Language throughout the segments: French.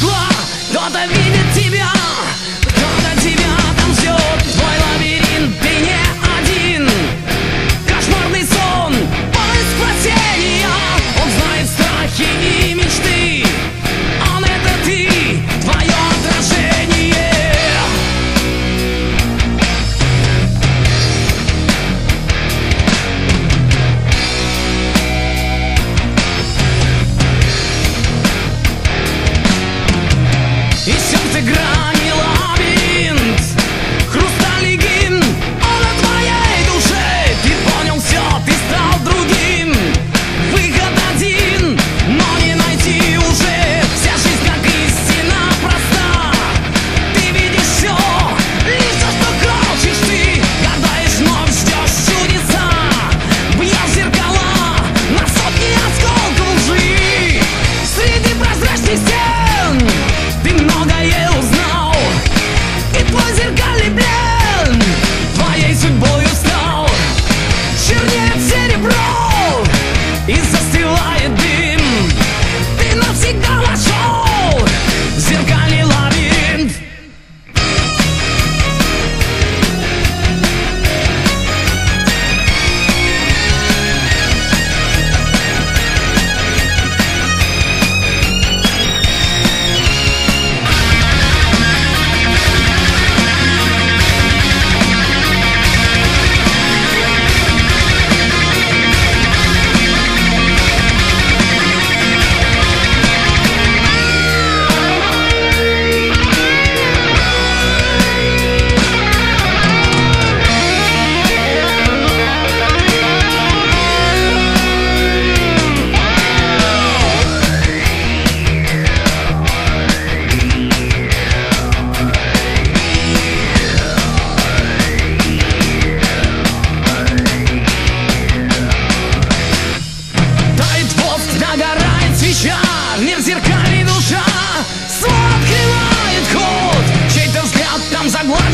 glass. И застилает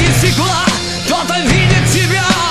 загладит стекла Кто-то видит тебя